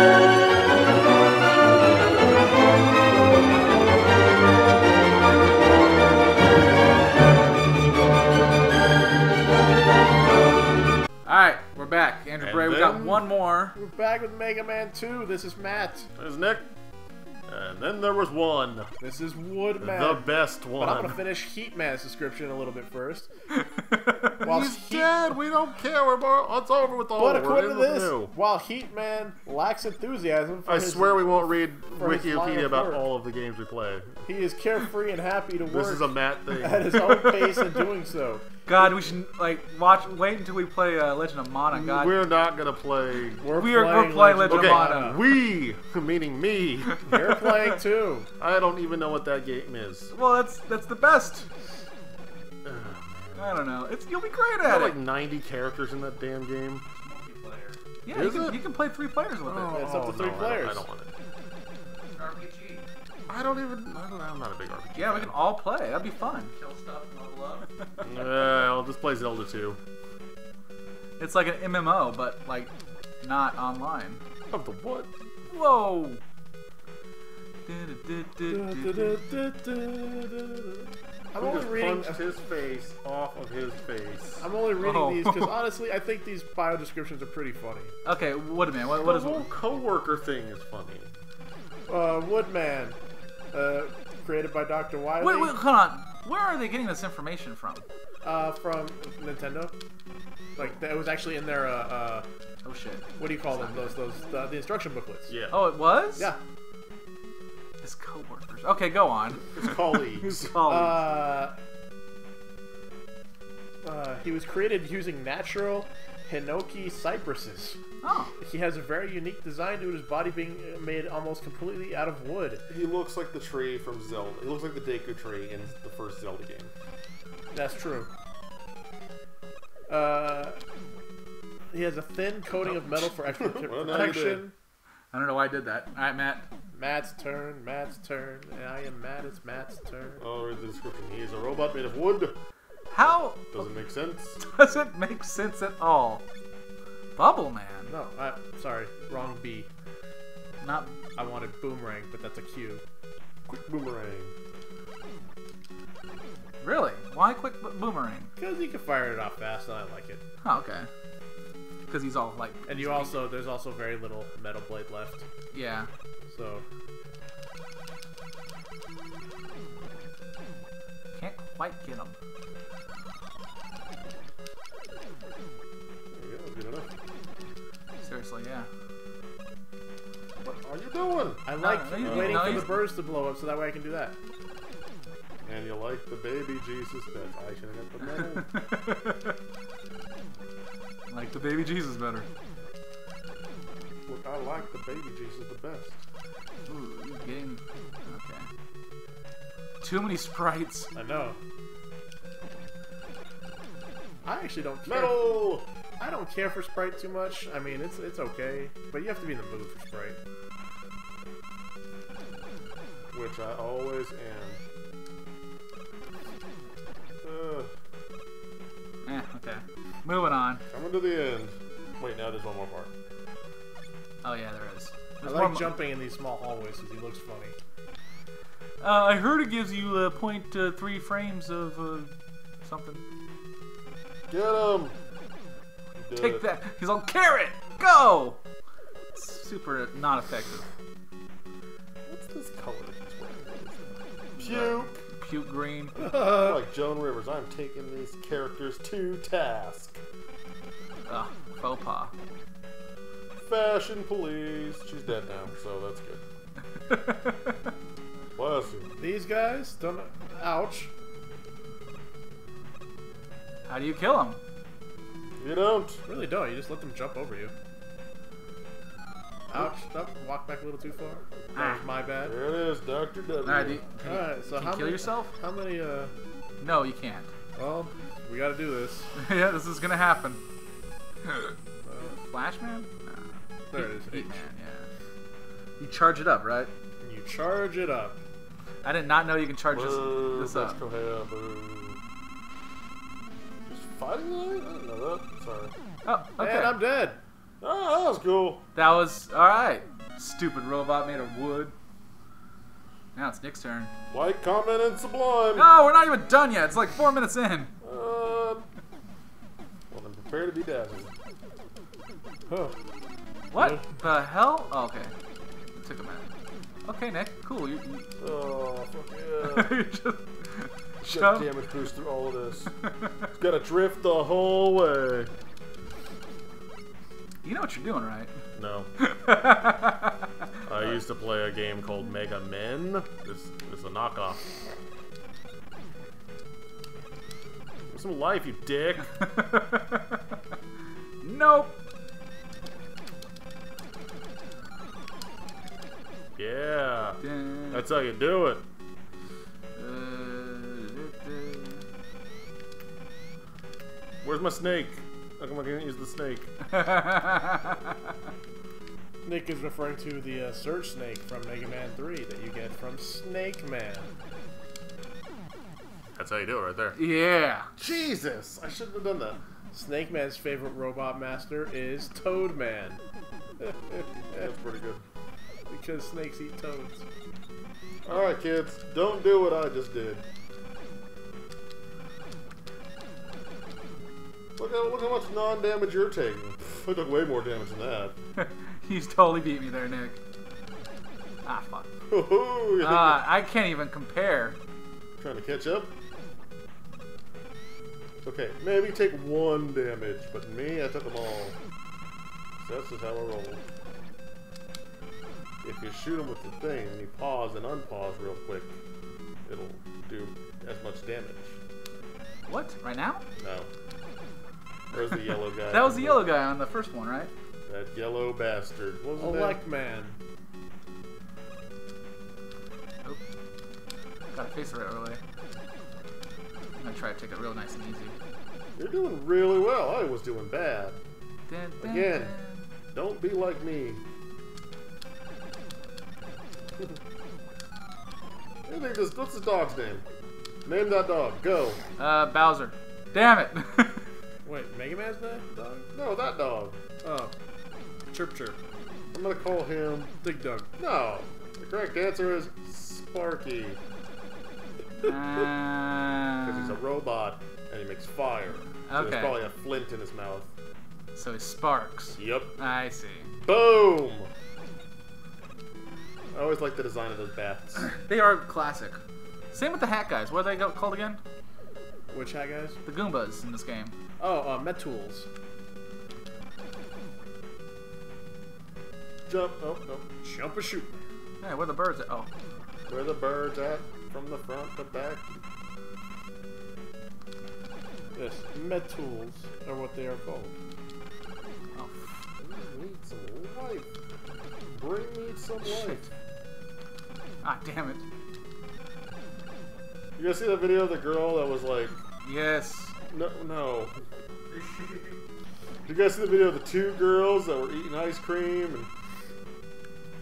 All right, we're back. Andrew And Bray, we got one more. We're back with Mega Man 2. This is Matt. There's Nick. And then there was one. This is Woodman. The best one. But I'm gonna finish Heat Man's description a little bit first. While While He's Heat- dead. We don't care. We're more, it's over with the whole. But according to this, the new. while Heatman lacks enthusiasm, for I his- swear we won't read for his line Wikipedia about work. all of the games we play. he is carefree and happy to work. This is a Matt thing. at his own pace in doing so. God, we should like watch. Wait until we play uh, Legend of Mana. God, We're not gonna play. We're We are- we're playing Legend Okay, of Mana. we, meaning me. You're playing too. I don't even know what that game is. well, that's that's the best. I don't know. It's you'll be great There at are it. like 90 characters in that damn game. yeah, you can, you can play three players with it. Oh, it's up to three no, I don't- players. I don't, want it. RPG. I don't even. I don't, I'm not a big RPG. Yeah, we can all play. That'd be fun. Kill stuff, level up. Yeah, I'll just play Zelda 2. It's like an MMO, but like not online. Of the what? Whoa. I'm only reading. punched his face off of his face. I'm only reading Oh. these because honestly, I think these bio descriptions are pretty funny. Okay, what a man. What, what the is? whole coworker thing is funny. Uh, Woodman, uh, created by Dr. Wily. Wait, wait, hold on. Where are they getting this information from? Uh, from Nintendo. Like it was actually in their uh, uh Oh shit. what do you call them? Those those the, the instruction booklets. Yeah. Oh, it was? Yeah. His coworkers. Okay, go on. His colleagues. His colleagues. Uh, uh, he was created using natural Hinoki cypresses. oh. He has a very unique design due to his body being made almost completely out of wood. he looks like the tree from Zelda. He looks like the Deku tree in the first Zelda game. That's true. Uh, he has a thin coating of metal for extra Well, now you did. protection. I don't know why I did that. All right, Matt. Matt's turn. Matt's turn. And I am Matt. It's Matt's turn. Oh, read the description. He is a robot made of wood. How Doesn't make sense. Doesn't make sense at all? Bubble Man. No, I, sorry, wrong B. Not. I wanted boomerang, but that's a Q. Quick boomerang. Really? Why quick boomerang? Because he can fire it off fast, and I like it. Oh, okay. Because he's all like. And you also, there's also very little metal blade left. Yeah. So, Can't quite get him. There you go. Good enough. Seriously, yeah. What are you doing? I like no, he's- waiting no, for the birds to blow up so that way I can do that. And you like the baby Jesus best. I should have the metal. like the baby Jesus better. Look, I like the baby Jesus the best. Ooh, he's getting. Okay. Too many sprites. I know. I actually don't care. Metal! I don't care for Sprite too much. I mean, it's it's okay, but you have to be in the mood for Sprite. Which I always am. Uh, Eh, okay. Moving on. coming to the end. Wait, now there's one more part. Oh yeah, there is. I like jumping in these small hallways because he looks funny. Uh, I heard it gives you uh, point uh, three frames of uh, something. Get him! Take that. He's on carrot. Go. Super not effective. What's this color that he's wearing? Puke! Puke green. like Joan Rivers, I'm taking these characters to task. Ugh, faux pas. Fashion police. She's dead now, so that's good. Bless you. These guys don't. Ouch. How do you kill them? You don't. Really don't. You just let them jump over you. Ouch. Stop. Walk back a little too far. That was my bad. There it is, Dr. W. All right, do you, can you- Alright, so you how kill many, yourself? How many, uh. No, you can't. Well, we gotta do this. yeah, this is gonna happen. Flashman? No. There it is. Heat H. Man, yeah. You charge it up, right? And you charge it up. I did not know you can charge this, Boo, this up. Best Kohea, boo. Just fighting that? I didn't know that. Sorry. Oh, okay. And I'm dead. Oh, that was cool. That was alright. Stupid robot made of wood. Now it's Nick's turn. Like, comment, and sublime. No, we're not even done yet. It's like four minutes in. Um, well, then prepare to be dazzled. Huh. What the hell? Oh, okay. It took a minute. Okay, Nick. Cool. You, you, Oh, fuck yeah. you just Got shove. damage boost through all of this. It's gotta drift the whole way. You know what you're doing, right? No. I used to play a game called Mega Men. This is a knockoff. Give Some life, you dick. nope. Yeah. That's how you do it. Where's my snake? How come I can't use the snake? Nick is referring to the uh, Search Snake from Mega Man 3 that you get from Snake Man. That's how you do it right there. yeah. Jesus! I shouldn't have done that. Snake Man's favorite robot master is Toad Man. That's pretty good. Because snakes eat toads. Alright, kids. Don't do what I just did. Look how, look how much non-damage you're taking. I took way more damage than that. He's totally beat me there, Nick. Ah, fuck. Woohoo! Uh, I can't even compare. trying to catch up? Okay, maybe take one damage, but me, I took them all. So that's just how I roll. If you shoot them with the thing and you pause and unpause real quick, it'll do as much damage. What? Right now? No. Where's the yellow guy? That was the yellow guy on the first one, right? That yellow bastard. What was his Elec name? Man. Oop. Gotta face it right away. I'm gonna try to take it real nice and easy. You're doing really well. I was doing bad. Dun, dun, Again. dun. Don't be like me. I think this. What's the dog's name? Name that dog. Go. Uh, Bowser. Damn it! Wait, Mega Man's name? Dog? No, that dog. Oh. Chirp Chirp. I'm gonna call him. Dig Dug. No. The correct answer is Sparky. Because he's a uh, robot and he makes fire. So Okay. there's probably a flint in his mouth. so he sparks. Yep. I see. Boom! I always like the design of those bats. They are classic. Same with the hat guys. What are they called again? Which hat guys? The Goombas in this game. Oh, uh, Metools. Jump. Oh, no. Jump or shoot. Hey, where the birds at? Oh. Where the birds at? From the front to back. Yes, Metools are what they are called. oh. We need some life. Bring me some life. Ah, damn it. You guys see that video of the girl that was like, Yes. no, no. You guys see the video of the two girls that were eating ice cream and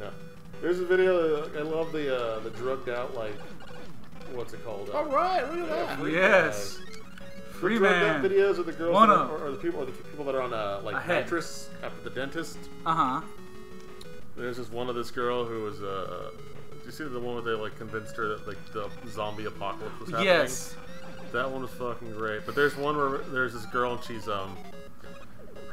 no. There's a video. That, I love the uh, the drugged out like, what's it called? Uh, All right, look at that. free Yes. guy. Free drugged man. out videos of the girls One that are, or the people or the people that are on uh, like Ahead. mattress after the dentist. Uh huh. There's this one of this girl who was uh. Did you see the one where they like convinced her that like the zombie apocalypse was happening? Yes. That one was fucking great. But there's one where there's this girl and she's um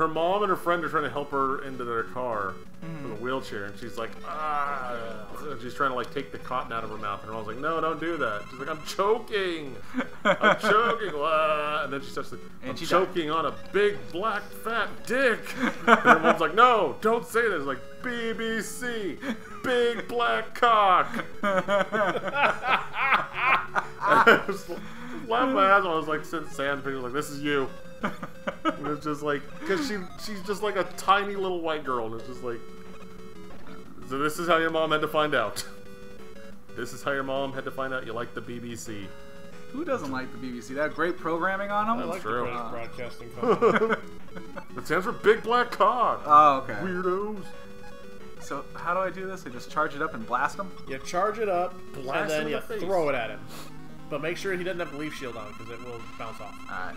her mom and her friend are trying to help her into their car with a wheelchair and she's like ah. And she's trying to like take the cotton out of her mouth and her mom's like no don't do that. She's like I'm choking. I'm choking. Ah. and then she starts like I'm she choking on a big black fat dick. And her mom's like no don't say this like BBC big black cock. I was laughing my ass off. I was like, sent sand pictures like, this is you. And it's just like, because she she's just like a tiny little white girl, and it's just like, so this is how your mom had to find out. This is how your mom had to find out you like the BBC. Who doesn't like the BBC? They have great programming on them. I like true. the Uh, British Broadcasting Company. It stands for Big Black Cock. Oh, okay. Weirdos. So how do I do this? I just charge it up and blast him? you charge it up, Blast and then him in you the throw it at him. But make sure he doesn't have the leaf shield on, because it will bounce off. Alright.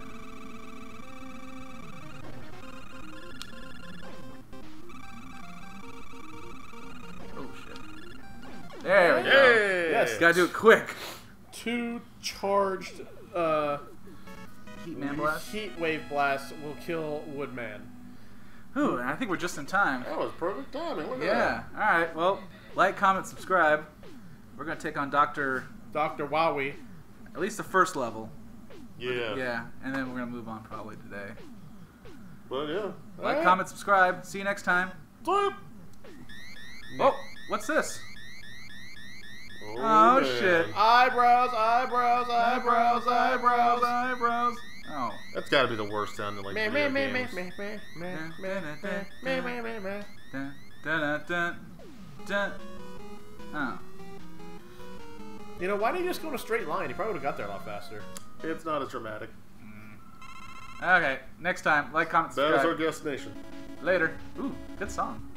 There we go. Hey! Yes. Gotta do it quick. Two charged uh, Heat man blast. heat wave blasts will kill Woodman. Ooh, and I think we're just in time. That was perfect timing. Look Yeah. All right. Well, like, comment, subscribe. We're gonna take on Doctor. Dr. Wowie. At least the first level. that. Yeah. Yeah, and then we're gonna move on probably today. But yeah. Like, Alright. comment, subscribe. See you next time. Flip. Oh, what's this? Oh, oh shit. Eyebrows, eyebrows, eyebrows, eyebrows, eyebrows. Oh. That's gotta be the worst sound in like video games. Oh. You know, why didn't you just go in a straight line? You probably would have got there a lot faster. It's not as dramatic. Mm. Okay, next time, like, comment, subscribe. That is our destination. Later. Ooh, good song.